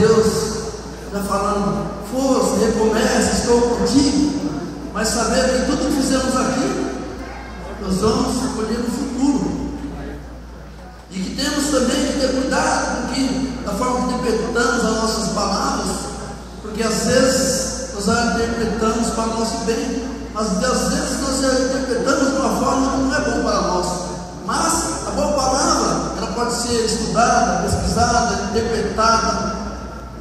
Deus está falando, força, recomece, estou contigo. Mas saber que tudo que fizemos aqui, nós vamos colher no futuro. E que temos também que ter cuidado com que, da forma que interpretamos as nossas palavras, porque às vezes nós a interpretamos para o nosso bem, mas às vezes nós a interpretamos de uma forma que não é bom para nós. Mas a boa palavra, ela pode ser estudada, pesquisada, interpretada,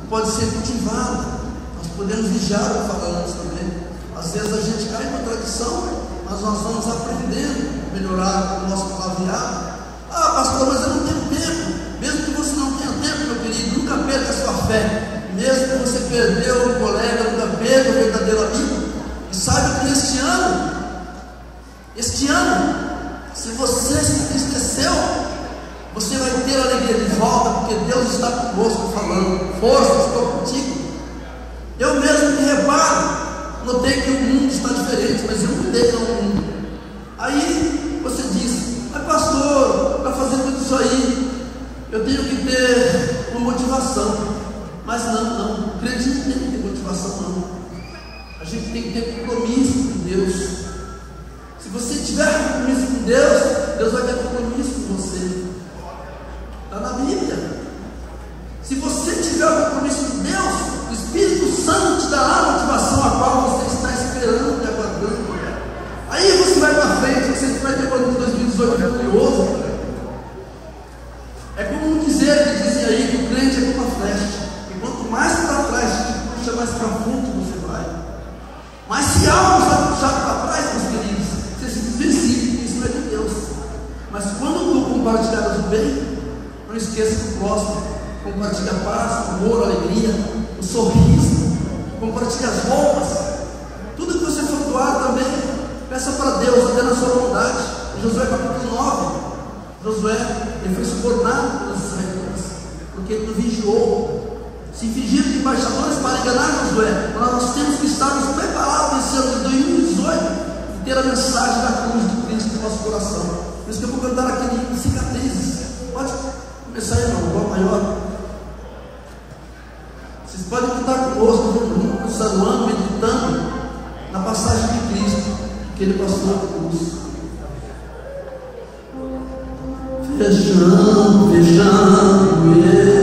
pode ser cultivada. Nós podemos vigiar o que falamos também. Às vezes a gente cai em uma tradição, mas nós vamos aprendendo a melhorar o nosso palavreado. Ah, pastor, mas eu não tenho tempo. Mesmo que você não tenha tempo, meu querido, nunca perca a sua fé. Mesmo que você perdeu um colega, nunca perca o verdadeiro amigo. E saiba que este ano, este ano, porque Deus está conosco falando, força, estou contigo. Eu mesmo me reparo, notei que o mundo está diferente, mas eu mudei no mundo. Aí você diz, mas pastor, para fazer tudo isso aí, eu tenho que ter uma motivação. Mas não, não, crente não tem que ter motivação, não. A gente tem que ter compromisso com Deus. Se você tiver compromisso com Deus, Deus vai ter compromisso com você. Está na Bíblia. Tiver compromisso com Deus, o Espírito Santo te dará a motivação a qual você está esperando e aguardando. Aí você vai para frente, você vai ter de 2018 vitorioso. É como dizer, que dizem aí, que o crente é como uma flecha. E quanto mais para trás te puxa, mais para fundo você vai. Mas se algo está puxado para trás, meus queridos, você se desvencilhe, que isso não é de Deus. Mas quando tu compartilhares o bem, não esqueça do próximo. Compartilhe a paz, o amor, a alegria, o sorriso. Compartilhe as roupas. Tudo que você for doar também, peça para Deus, até na sua bondade. Josué capítulo 9. Josué, ele foi subornado pelos israelitas, porque ele não vigiou. Se fingiram de embaixadores para enganar Josué. Mas nós temos que estarmos preparados nesse ano de 2018 e ter a mensagem da cruz de Cristo no nosso coração. Por isso que eu vou cantar aquele cicatrizes. Pode começar aí, irmão, igual maior. Vocês podem cantar conosco, vamos começar o ano meditando na passagem de Cristo que ele passou na cruz. Fechando, fechando, eu,